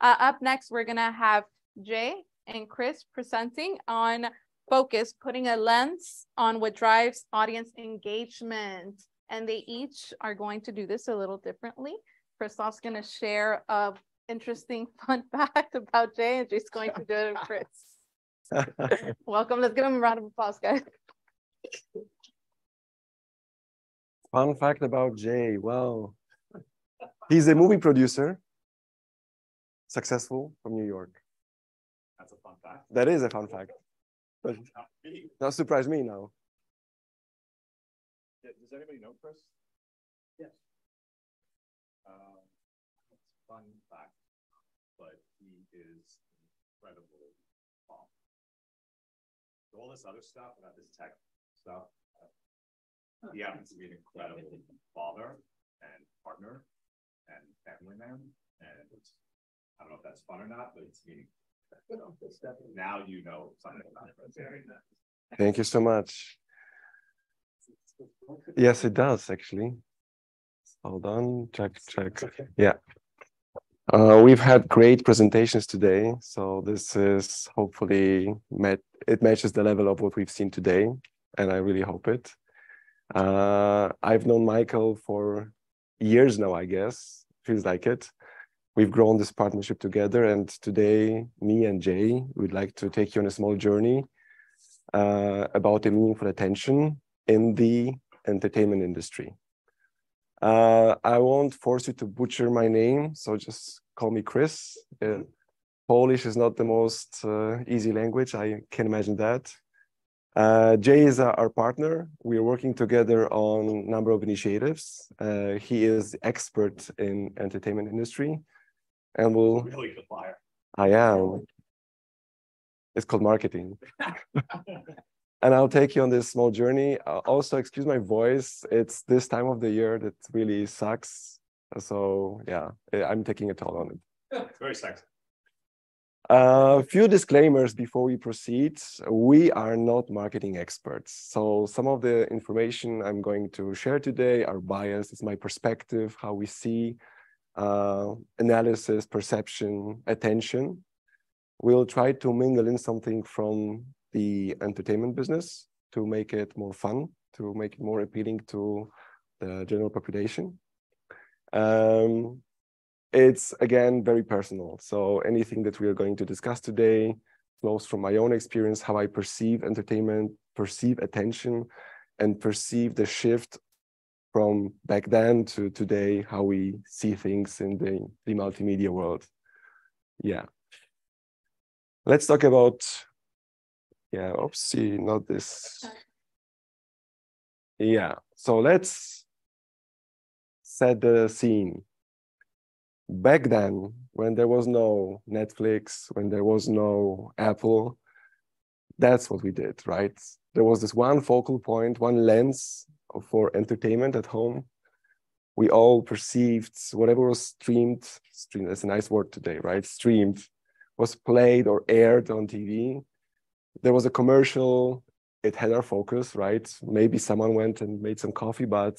Uh, up next, we're gonna have Jay and Chris presenting on focus, putting a lens on what drives audience engagement. And they each are going to do this a little differently. Christoph's gonna share a interesting fun fact about Jay and Jay's going to do it with Chris. Welcome, let's give him a round of applause, guys. Fun fact about Jay, wow. He's a movie producer, successful from New York. That's a fun fact. That is a fun fact. But Not me. now surprise me now. Yeah, Does anybody know Chris? Yes. Um, it's a fun fact, but he is incredible. mom. All this other stuff about this tech stuff. uh, He happens to be an incredible father and partner and family man, and it's, I don't know if that's fun or not, but it's meaning. Now you know something about it. Thank you so much. Yes, it does actually. Hold on, check, check. Yeah. Uh, we've had great presentations today, so this is hopefully met. It matches the level of what we've seen today, and I really hope it. Uh, I've known Michael for years now, I guess. Feels like it. We've grown this partnership together, and today, me and Jay would like to take you on a small journey uh, about the meaningful attention in the entertainment industry. Uh, I won't force you to butcher my name, so just call me Chris. Uh, Polish is not the most uh, easy language, I can imagine that. Uh, Jay is uh, our partner. We are working together on a number of initiatives. He is expert in entertainment industry, and we'll. Really good flyer. I am. It's called marketing. and I'll take you on this small journey. Uh, also, excuse my voice. It's this time of the year that really sucks. So yeah, I'm taking a toll on it. Very sexy. A few disclaimers before we proceed. We are not marketing experts. So some of the information I'm going to share today are biased. It's my perspective, how we see uh, analysis, perception, attention. We'll try to mingle in something from the entertainment business to make it more fun, to make it more appealing to the general population. Um, it's again very personal. So anything that we are going to discuss today flows from my own experience, how I perceive entertainment, perceive attention, and perceive the shift from back then to today, how we see things in the, the multimedia world. Yeah. Let's talk about, yeah, oopsie, not this. Yeah, so let's set the scene back then when there was no netflix when there was no apple that's what we did right there was this one focal point one lens for entertainment at home. We all perceived whatever was streamed streamed that's a nice word today right? Streamed was played or aired on tv there was a commercial it had our focus right? Maybe someone went and made some coffee but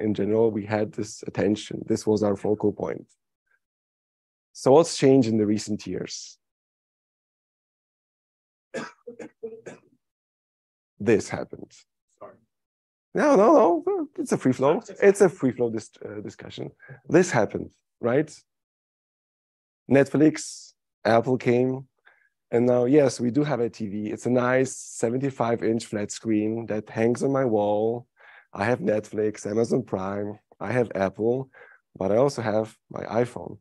in general we had this attention. This was our focal point. So what's changed in the recent years? this happened. No, no, no. It's a free flow. It's a free flow dis uh, discussion. This happened, right? Netflix, Apple came, and now yes, we do have a TV. It's a nice 75 inch flat screen that hangs on my wall. I have Netflix, Amazon Prime, I have Apple, but I also have my iPhone.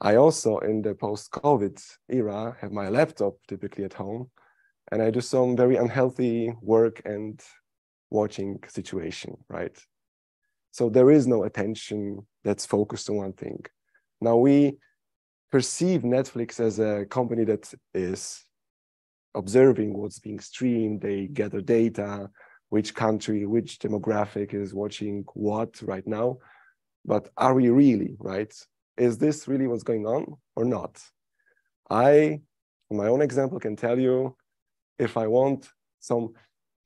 I also, in the post-COVID era, have my laptop typically at home, and I do some very unhealthy work and watching situation, right? So there is no attention that's focused on one thing. Now we perceive Netflix as a company that is observing what's being streamed. They gather data, which country, which demographic is watching what right now. But are we really, right? is this really what's going on or not? I, my own example, can tell you if I want some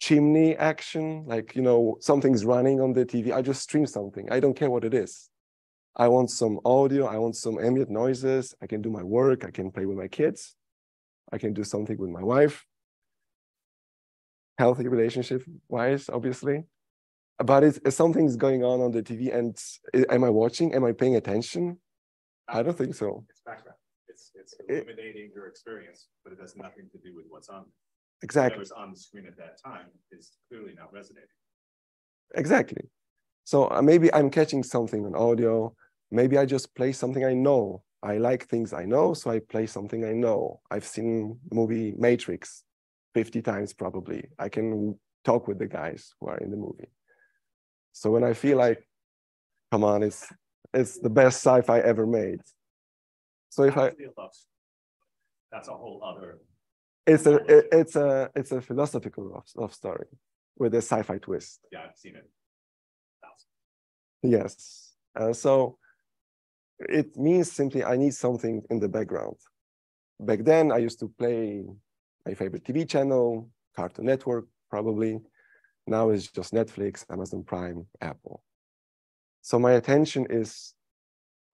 chimney action, like, you know, something's running on the TV, I just stream something. I don't care what it is. I want some audio, I want some ambient noises, I can do my work, I can play with my kids, I can do something with my wife. Healthy relationship wise, obviously. But it's, something's going on on the TV and am I watching? Am I paying attention? I don't think so. It's background. It's, it's eliminating your experience, but it has nothing to do with what's on. Exactly. Whatever's on the screen at that time is clearly not resonating. Exactly. So uh, maybe I'm catching something on audio. Maybe I just play something I know. I like things I know, so I play something I know. I've seen movie Matrix 50 times probably. I can talk with the guys who are in the movie. So when I feel like, come on, it's it's the best sci-fi ever made. So if I, that's a whole other. It's a it, it's a it's a philosophical love, love story with a sci-fi twist. Yeah, I've seen it. Yes. Uh, so it means simply I need something in the background. Back then, I used to play my favorite TV channel, Cartoon Network, probably. Now it's just Netflix, Amazon Prime, Apple. So my attention is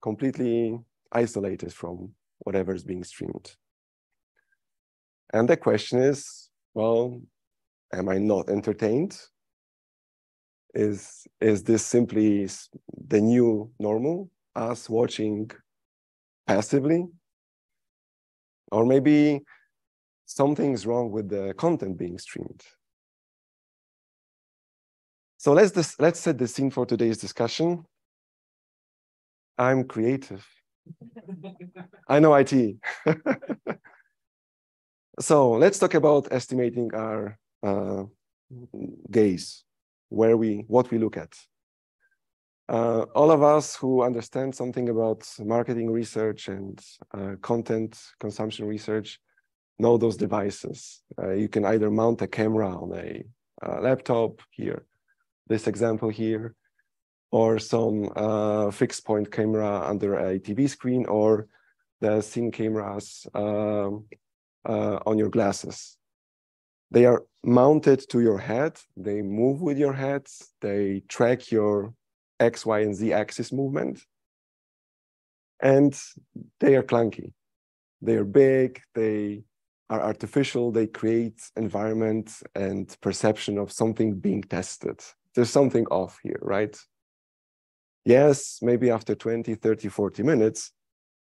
completely isolated from whatever is being streamed. And the question is, well, am I not entertained? Is, is this simply the new normal, us watching passively? Or maybe something's wrong with the content being streamed. So let's, let's set the scene for today's discussion. I'm creative. I know IT. so let's talk about estimating our uh, gaze, where we, what we look at. Uh, all of us who understand something about marketing research and uh, content consumption research know those devices. Uh, you can either mount a camera on a, a laptop here, this example here, or some uh, fixed point camera under a TV screen, or the scene cameras um, uh, on your glasses. They are mounted to your head. They move with your head. They track your X, Y, and Z axis movement. And they are clunky. They are big. They are artificial. They create environment and perception of something being tested. There's something off here, right? Yes, maybe after 20, 30, 40 minutes,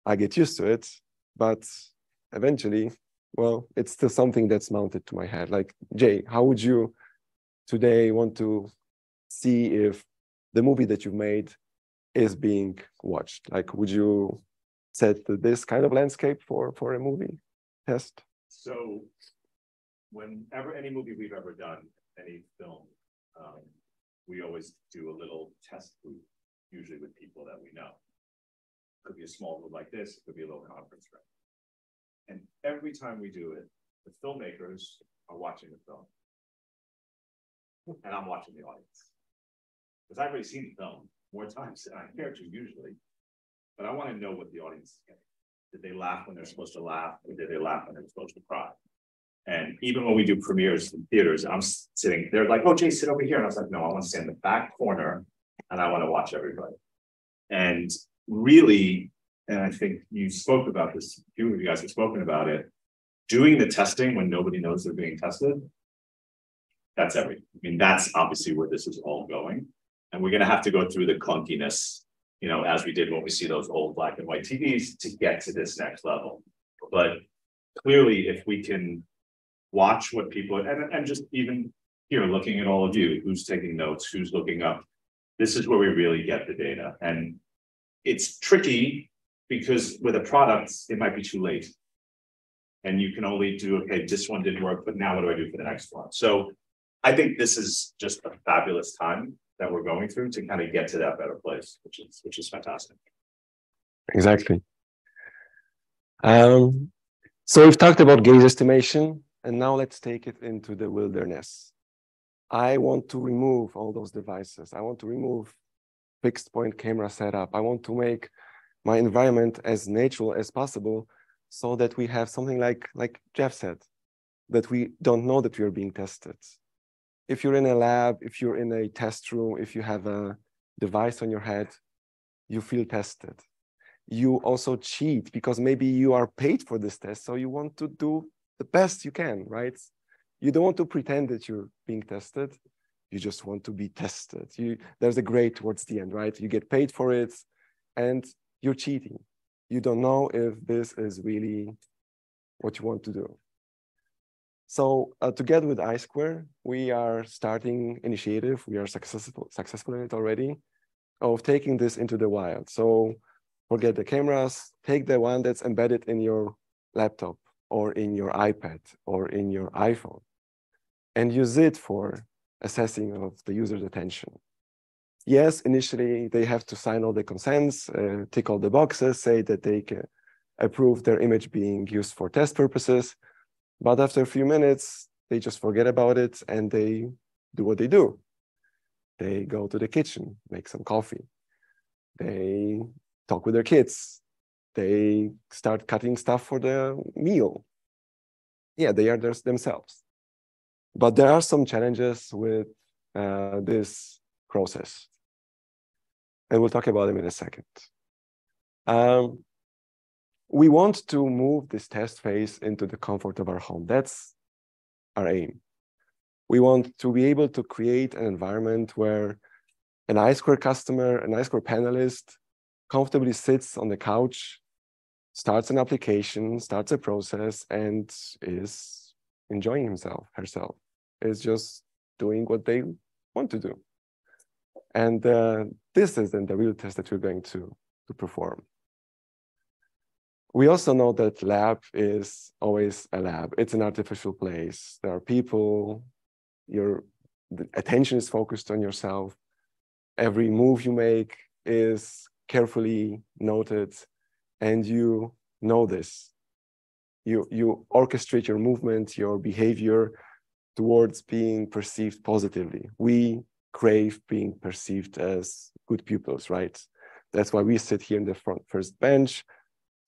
I get used to it, but eventually, well, it's still something that's mounted to my head. Like, Jay, how would you today want to see if the movie that you've made is being watched? Like, would you set this kind of landscape for, for a movie test? So whenever any movie we've ever done, any film, um, we always do a little test group, usually with people that we know. Could be a small group like this, could be a little conference room. And every time we do it, the filmmakers are watching the film. And I'm watching the audience. Because I've already seen the film more times than I care to usually. But I want to know what the audience is getting. Did they laugh when they're supposed to laugh? Or did they laugh when they're supposed to cry? And even when we do premieres in theaters, I'm sitting, they're like, oh, Jay, sit over here. And I was like, no, I want to stand in the back corner and I want to watch everybody. And really, and I think you spoke about this, a few of you guys have spoken about it, doing the testing when nobody knows they're being tested, that's everything. I mean, that's obviously where this is all going. And we're going to have to go through the clunkiness, you know, as we did when we see those old black and white TVs to get to this next level. But clearly, if we can watch what people and, and just even here looking at all of you, who's taking notes, who's looking up, this is where we really get the data. And it's tricky because with a product, it might be too late. And you can only do, okay, this one didn't work, but now what do I do for the next one? So I think this is just a fabulous time that we're going through to kind of get to that better place, which is which is fantastic. Exactly. Um, so we've talked about gaze estimation, and now let's take it into the wilderness. I want to remove all those devices. I want to remove fixed point camera setup. I want to make my environment as natural as possible so that we have something like, like Jeff said, that we don't know that we are being tested if you're in a lab, if you're in a test room, if you have a device on your head, you feel tested. You also cheat because maybe you are paid for this test, so you want to do the best you can, right? You don't want to pretend that you're being tested. You just want to be tested. You, there's a grade towards the end, right? You get paid for it and you're cheating. You don't know if this is really what you want to do. So uh, together with eye square, we are starting initiative. We are successful, successful in it already of taking this into the wild. So forget the cameras, take the one that's embedded in your laptop or in your iPad or in your iPhone and use it for assessing of the user's attention. Yes, initially they have to sign all the consents, uh, tick all the boxes, say that they can approve their image being used for test purposes. But after a few minutes, they just forget about it and they do what they do. They go to the kitchen, make some coffee. They talk with their kids. They start cutting stuff for the meal. Yeah, they are themselves. But there are some challenges with uh, this process. And we'll talk about them in a second. Um, we want to move this test phase into the comfort of our home. That's our aim. We want to be able to create an environment where an eye square customer, an eye square panelist comfortably sits on the couch, starts an application, starts a process, and is enjoying himself, herself, is just doing what they want to do. And uh, this is then the real test that we're going to, to perform. We also know that lab is always a lab. It's an artificial place. There are people, your attention is focused on yourself. Every move you make is carefully noted and you know this. You, you orchestrate your movement, your behavior towards being perceived positively. We crave being perceived as good pupils, right? That's why we sit here in the front first bench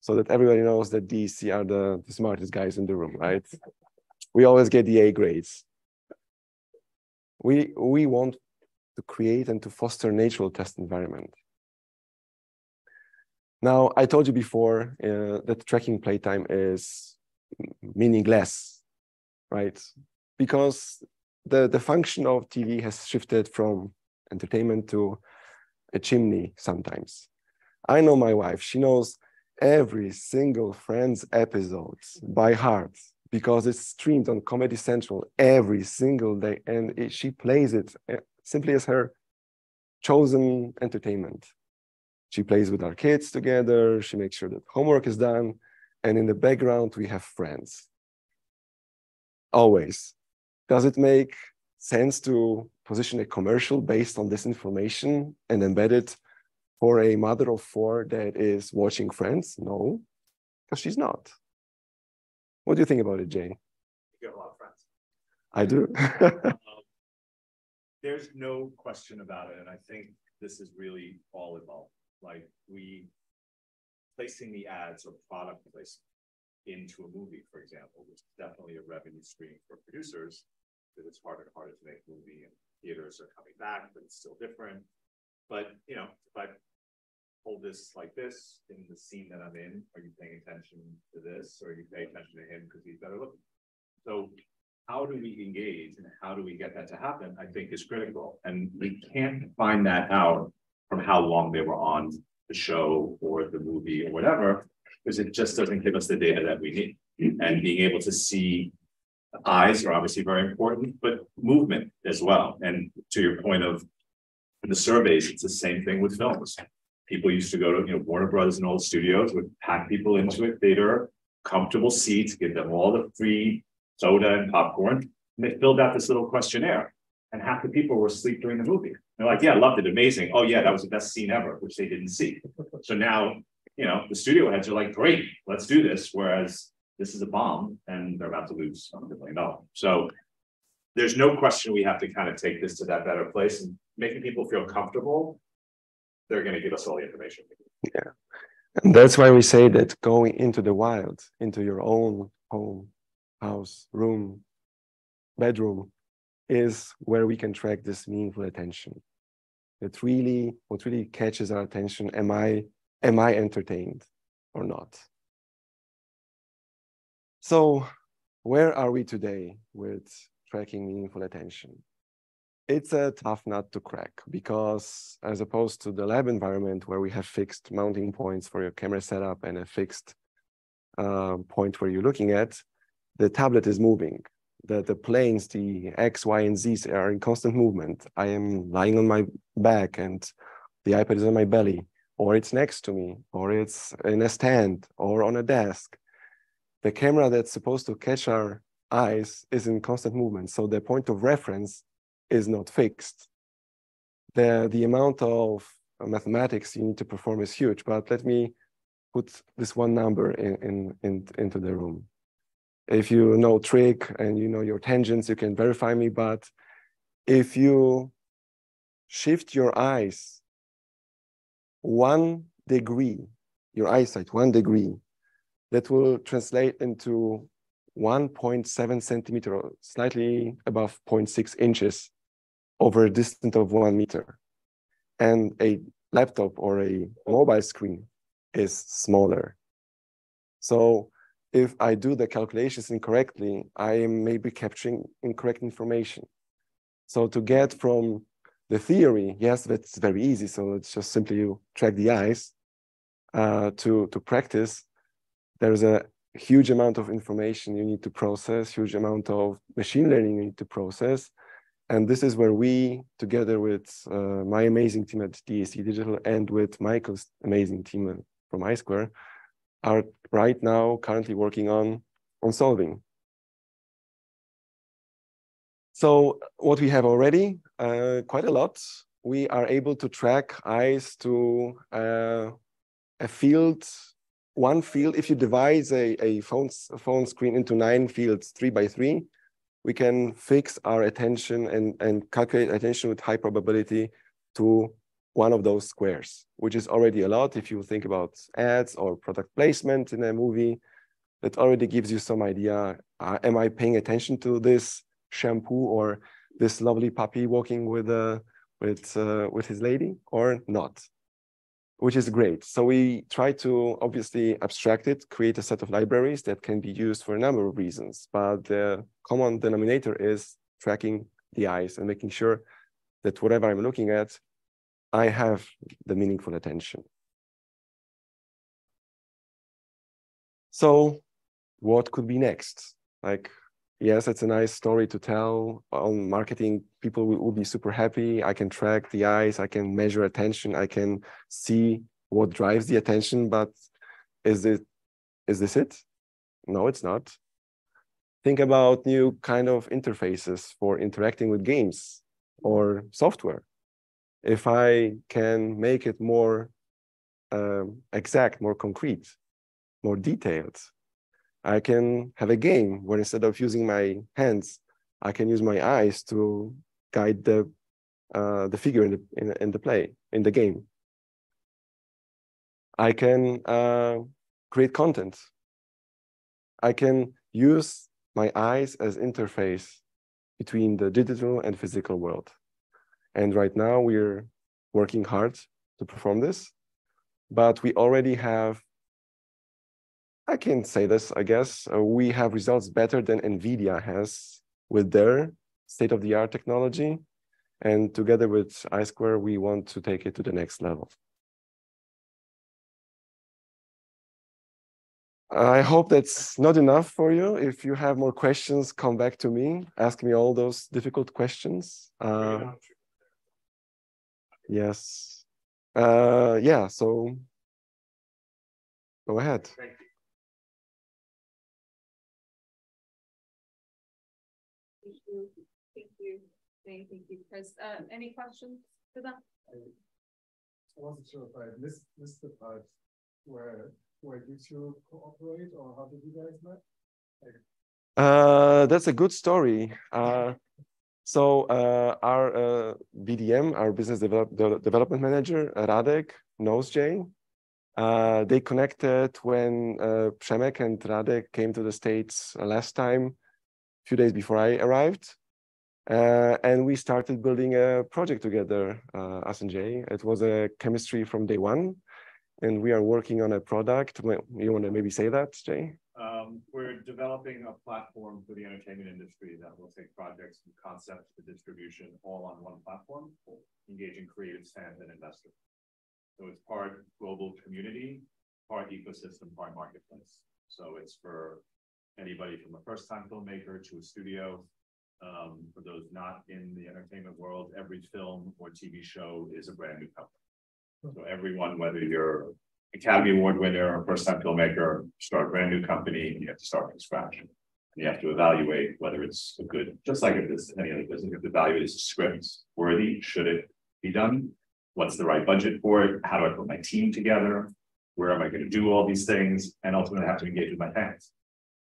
so that everybody knows that these are the, the smartest guys in the room, right? We always get the A grades. We, we want to create and to foster natural test environment. Now, I told you before uh, that tracking playtime is meaningless, right? Because the, the function of TV has shifted from entertainment to a chimney sometimes. I know my wife, she knows every single Friends episode by heart because it's streamed on Comedy Central every single day and it, she plays it uh, simply as her chosen entertainment. She plays with our kids together, she makes sure that homework is done, and in the background we have friends. Always. Does it make sense to position a commercial based on this information and embed it for a mother of four that is watching Friends? No, because she's not. What do you think about it, Jay? You have a lot of friends. I do. um, there's no question about it. And I think this is really all involved. Like we placing the ads or product placement into a movie, for example, which is definitely a revenue stream for producers because it's harder and harder to make a movie and theaters are coming back, but it's still different. But you know, if I hold this like this in the scene that I'm in? Are you paying attention to this or are you paying attention to him because he's better looking? So how do we engage and how do we get that to happen? I think is critical. And we can't find that out from how long they were on the show or the movie or whatever, because it just doesn't give us the data that we need. And being able to see eyes are obviously very important, but movement as well. And to your point of the surveys, it's the same thing with films people used to go to, you know, Warner Brothers and old studios would pack people into a theater, comfortable seats, give them all the free soda and popcorn. And they filled out this little questionnaire. And half the people were asleep during the movie. They're like, yeah, I loved it. Amazing. Oh, yeah, that was the best scene ever, which they didn't see. So now, you know, the studio heads are like, great, let's do this. Whereas this is a bomb and they're about to lose $100 million. So there's no question we have to kind of take this to that better place and making people feel comfortable they're going to give us all the information. Yeah. And that's why we say that going into the wild, into your own home, house, room, bedroom, is where we can track this meaningful attention. that really, what really catches our attention. Am I, am I entertained or not? So where are we today with tracking meaningful attention? It's a tough nut to crack because as opposed to the lab environment where we have fixed mounting points for your camera setup and a fixed uh, point where you're looking at, the tablet is moving. The, the planes, the X, Y, and Z's are in constant movement. I am lying on my back and the iPad is on my belly, or it's next to me, or it's in a stand, or on a desk. The camera that's supposed to catch our eyes is in constant movement. So the point of reference is not fixed. The, the amount of uh, mathematics you need to perform is huge, but let me put this one number in, in, in, into the room. If you know trig and you know your tangents, you can verify me, but if you shift your eyes one degree, your eyesight one degree, that will translate into 1.7 centimeter, slightly above 0.6 inches over a distance of one meter. And a laptop or a mobile screen is smaller. So if I do the calculations incorrectly, I am maybe capturing incorrect information. So to get from the theory, yes, that's very easy. So it's just simply you track the eyes uh, to, to practice. There's a huge amount of information you need to process, huge amount of machine learning you need to process. And this is where we, together with uh, my amazing team at DAC Digital and with Michael's amazing team from eye square, are right now currently working on, on solving. So what we have already, uh, quite a lot, we are able to track eyes to uh, a field, one field. If you divide a, a phone, a phone screen into nine fields, three by three, we can fix our attention and, and calculate attention with high probability to one of those squares, which is already a lot. If you think about ads or product placement in a movie, that already gives you some idea. Uh, am I paying attention to this shampoo or this lovely puppy walking with uh, with uh, with his lady or not? Which is great. So we try to obviously abstract it, create a set of libraries that can be used for a number of reasons, but the common denominator is tracking the eyes and making sure that whatever I'm looking at, I have the meaningful attention. So what could be next? Like yes, it's a nice story to tell on marketing. People will, will, be super happy. I can track the eyes. I can measure attention. I can see what drives the attention. But is it is this it? No, it's not. Think about new kind of interfaces for interacting with games or software. If I can make it more um, exact, more concrete, more detailed, I can have a game where instead of using my hands, I can use my eyes to guide the uh, the figure in the in, in, the play in the game. I can uh, create content. I can use my eyes as interface between the digital and physical world. And right now we're working hard to perform this, but we already have I can say this, I guess. Uh, we have results better than NVIDIA has with their state-of-the-art technology. And together with eye square, we want to take it to the next level. I hope that's not enough for you. If you have more questions, come back to me. Ask me all those difficult questions. Uh, yes. Uh, yeah, so go ahead. Thank you, Chris. Uh, any questions for them? I wasn't sure if I missed, missed the part where where you two cooperate or how did you guys met? Uh, that's a good story. Uh, so uh, our uh, BDM, our business develop, de development manager, Radek, knows Jay. Uh, they connected when uh, Przemek and Radek came to the States last time a few days before I arrived. Uh, and we started building a project together, uh, us and Jay. It was a chemistry from day one. And we are working on a product. You want to maybe say that, Jay? Um, we're developing a platform for the entertainment industry that will take projects from concept to distribution all on one platform, engaging creatives, fans, and investors. So it's part global community, part ecosystem, part marketplace. So it's for anybody from a first-time filmmaker to a studio. Um, for those not in the entertainment world, every film or TV show is a brand new company. So everyone, whether you're Academy Award winner or first-time filmmaker, start a brand new company, you have to start from scratch. And You have to evaluate whether it's a good, just like if it's any other business, you have to evaluate is the script worthy, should it be done? What's the right budget for it? How do I put my team together? Where am I going to do all these things? And ultimately I have to engage with my fans.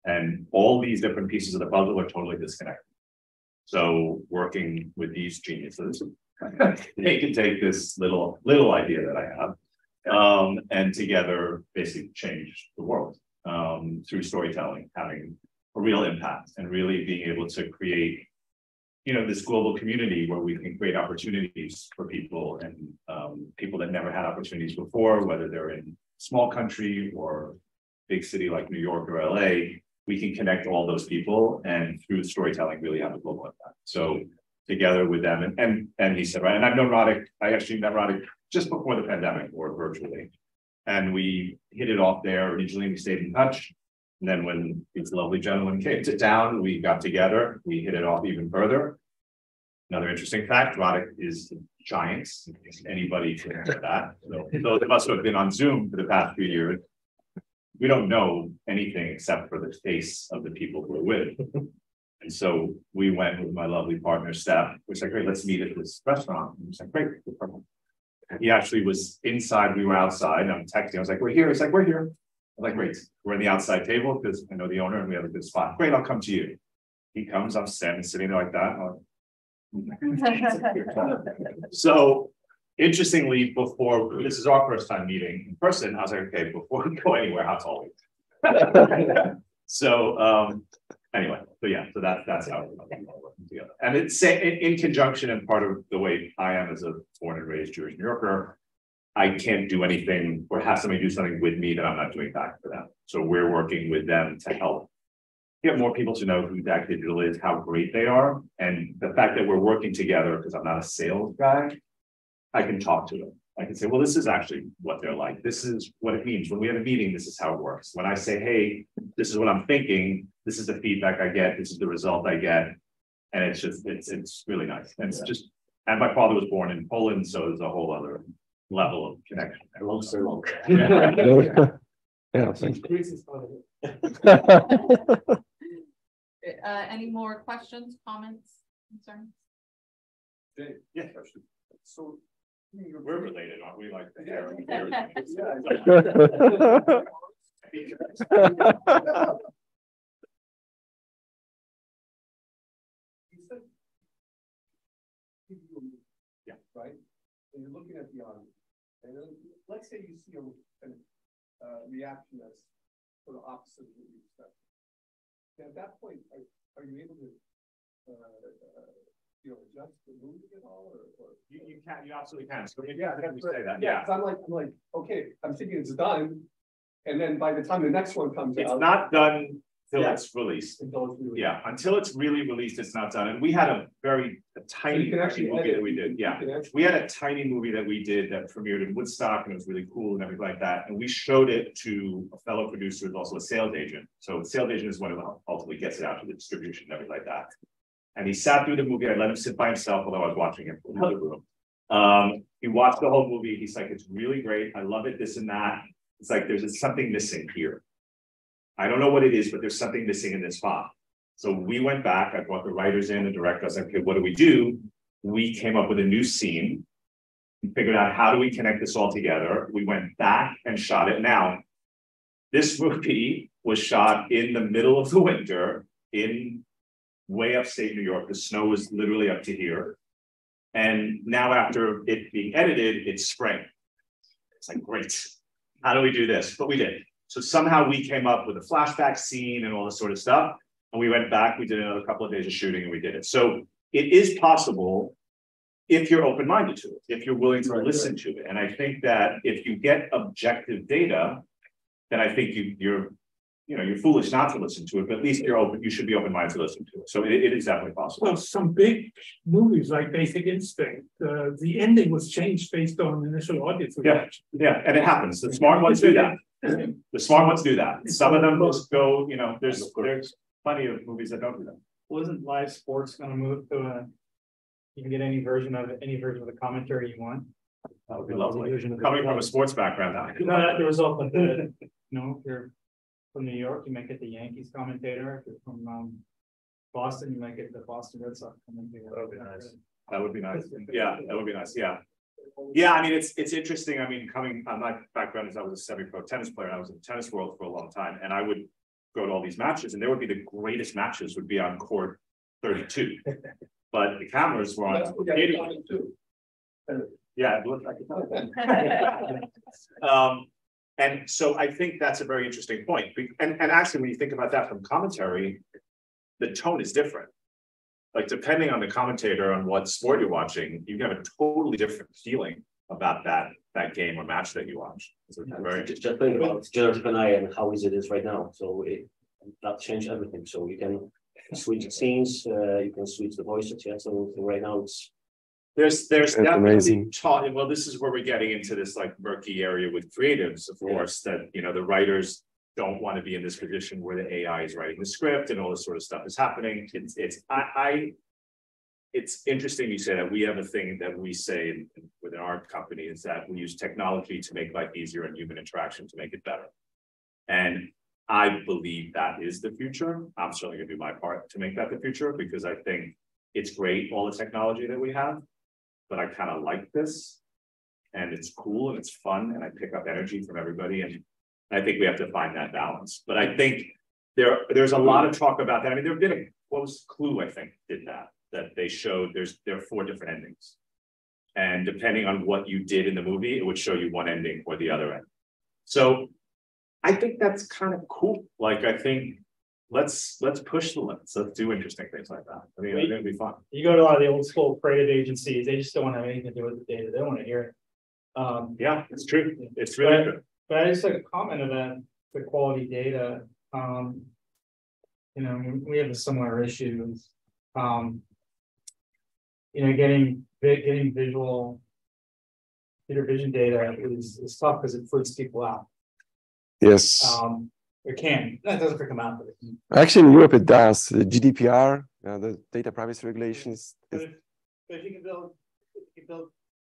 And all these different pieces of the puzzle are totally disconnected. So working with these geniuses, they can take this little little idea that I have um, and together basically change the world um, through storytelling, having a real impact and really being able to create, you know, this global community where we can create opportunities for people and um, people that never had opportunities before, whether they're in small country or big city like New York or LA, we can connect all those people and through storytelling really have a global impact. So together with them and and, and he said, right, and I've known Radek, I actually met Radek just before the pandemic or virtually. And we hit it off there originally, we stayed in touch. And then when these lovely gentlemen came to town, we got together, we hit it off even further. Another interesting fact, Radek is giants, anybody can hear that. So those of us who have been on Zoom for the past few years, we don't know anything except for the face of the people we're with. And so we went with my lovely partner, Steph, we said, great, let's meet at this restaurant. And we said, great, he actually was inside, we were outside, And I'm texting, I was like, we're here. He's like, we're here. I'm like, great, we're in the outside table because I know the owner and we have a good spot. Great, I'll come to you. He comes, I'm standing, sitting there like that. Oh so interestingly, before this is our first time meeting in person, I was like, okay, before we go anywhere, how tall are so um, anyway, so yeah, so that that's how we're working together. And it's in, in conjunction and part of the way I am as a born and raised Jewish New Yorker, I can't do anything or have somebody do something with me that I'm not doing back for them. So we're working with them to help get more people to know who DAC Digital is, how great they are, and the fact that we're working together because I'm not a sales guy, I can talk to them. I can say, well, this is actually what they're like. This is what it means. When we have a meeting, this is how it works. When I say, hey, this is what I'm thinking, this is the feedback I get, this is the result I get. And it's just, it's it's really nice. And it's yeah. just, and my father was born in Poland, so there's a whole other level of connection. I love Sierok. yeah. uh, any more questions, comments, concerns? Yeah, Yeah, so we're related, aren't we? Like the hair and Yeah. Right? And you're looking at the audience. And then let's say you see a kind of uh, reaction that's sort of opposite of what you expect. And at that point, are, are you able to uh, uh, you know, adjust the movie at all, or, or? You, you can, you absolutely can. So yeah, we say that. Yeah, I'm like, I'm like, okay, I'm thinking it's done, and then by the time the next one comes It's out. not done till Yeah. it's released. until it's really- Yeah, until it's really released, it's not done. And we had a very a tiny actually movie edit. that we did. Yeah. You can actually- We had a tiny movie that we did that premiered in Woodstock and it was really cool and everything like that. And we showed it to a fellow producer who's also a sales agent. So the sales agent is one who ultimately gets it out to the distribution and everything like that. And he sat through the movie. I let him sit by himself while I was watching him from another room. Um, he watched the whole movie. He's like, it's really great. I love it, this and that. It's like there's something missing here. I don't know what it is, but there's something missing in this spot. So we went back. I brought the writers in, the director. I was like, okay, what do we do? We came up with a new scene and figured out how do we connect this all together. We went back and shot it. Now, this movie was shot in the middle of the winter in way upstate New York. The snow was literally up to here. And now after it being edited, it's spring. It's like, great. How do we do this? But we did. So somehow we came up with a flashback scene and all this sort of stuff. And we went back, we did another couple of days of shooting and we did it. So it is possible if you're open-minded to it, if you're willing to listen to it. And I think that if you get objective data, then I think you, you're, you know, you're foolish not to listen to it, but at least you're open, you should be open-minded to listen to it. So it, it is definitely possible. Well, some big movies like Basic Instinct, uh, the ending was changed based on initial audience. reaction. Yeah, yeah, and it happens. The smart ones do that. The smart ones do that. Some of them just go, you know, there's, there's plenty of movies that don't do that. Wasn't live sports gonna move to a? You can get any version of it, any version of the commentary you want. That would be lovely. Coming from a sports background, that- No, that the result of the, you know, you're from New York, you might get the Yankees commentator, if you're from, um. Boston, you might get the Boston Red Sox commentator. That would be nice. That would be nice. Yeah, that would be nice. Yeah. Yeah, I mean, it's, it's interesting. I mean, coming, uh, my background is I was a semi-pro tennis player. and I was in the tennis world for a long time and I would go to all these matches and there would be the greatest matches would be on court thirty-two. But the cameras were That's on what eighty. I wanted to. Yeah. it looked like it. Um, and so I think that's a very interesting point. And, and actually, when you think about that from commentary, the tone is different. Like depending on the commentator on what sport you're watching, you have a totally different feeling about that, that game or match that you watch. A very, Just just think about AI and how easy it is right now, so it, that changed everything, so you can switch scenes, uh, you can switch the voices, yeah, so right now it's. There's, there's That's definitely taught, well, this is where we're getting into this like murky area with creatives, of Yeah. course, that, you know, the writers. Don't want to be in this position where the AI is writing the script and all this sort of stuff is happening. It's, it's, I, I. It's interesting you say that we have a thing that we say in- within our company is that we use technology to make life easier and human interaction to make it better. And I believe that is the future. I'm certainly gonna do my part to make that the future because I think it's great, all the technology that we have. But I kind of like this. And it's cool and it's fun and I pick up energy from everybody and I think we have to find that balance. But I think there, there's a lot of talk about that. I mean, there have been, what was Clue, I think, did that, that they showed there's, there are four different endings. And depending on what you did in the movie, it would show you one ending or the other end. So I think that's kind of cool. Like, I think, let's, let's push the limits. Let's do interesting things like that. I mean, I think it'd be fun. You go to a lot of the old school creative agencies, they just don't want to have anything to do with the data, they don't want to hear it. Um, Yeah, it's true. It's really good. But I just like a comment of that, the quality data, um. You know, we- we have a similar issues, um. You know, getting, getting visual. Computer vision data is, is tough because it freaks people out, Yes. um, it can, that doesn't freak them out, but. Actually, in Europe, it does. The GDPR, uh, the data privacy regulations. But if, but if you can build, if you can build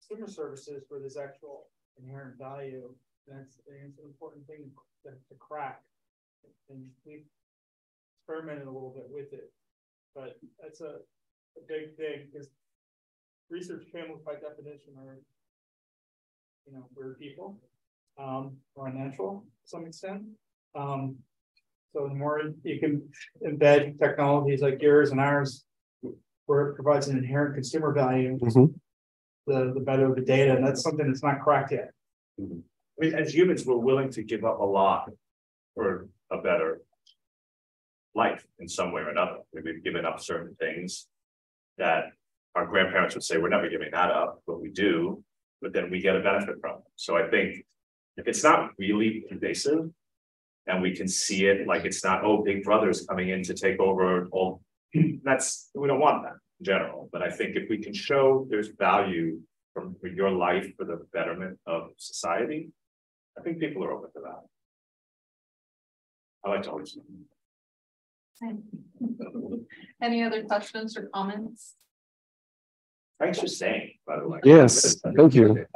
consumer services where there's actual inherent value, that's, it's an important thing to, to crack. And we've experimented a little bit with it, but that's a, a big thing, because research families by definition are, you know, we're people, um, or unnatural to some extent. Um, so the more you can embed technologies like yours and ours where it provides an inherent consumer value, Mhm. the, the better the data, and that's something that's not cracked yet. I mean, as humans, we're willing to give up a lot for a better life in some way or another. We've given up certain things that our grandparents would say, we're never giving that up, but we do, but then we get a benefit from it. So I think if it's not really invasive and we can see it, like it's not, oh, Big Brother's coming in to take over all, that's, we don't want that in general. But I think if we can show there's value from for your life for the betterment of society, I think people are open to that. I like to always. Any other questions or comments? Thanks for saying, by the way. Yes, thank you.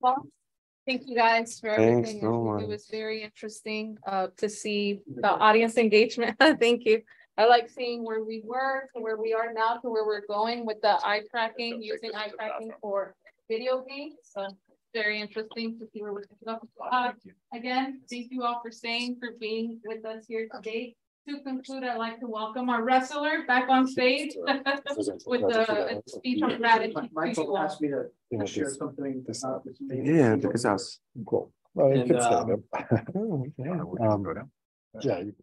Well, thank you guys for Thanks everything. so It was very interesting uh to see the audience engagement. Thank you. I like seeing where we were to where we are now to where we're going with the eye tracking, using eye tracking for video games. So very interesting to see where we're going. Uh, again, thank you all for staying, for being with us here today. To conclude, I'd like to welcome our wrestler back on stage with the speech on gratitude. Michael asked me to Yeah, share this- something. this- uh, with me. Yeah, because us. Cool. And, Oh, okay. Um, Yeah, you-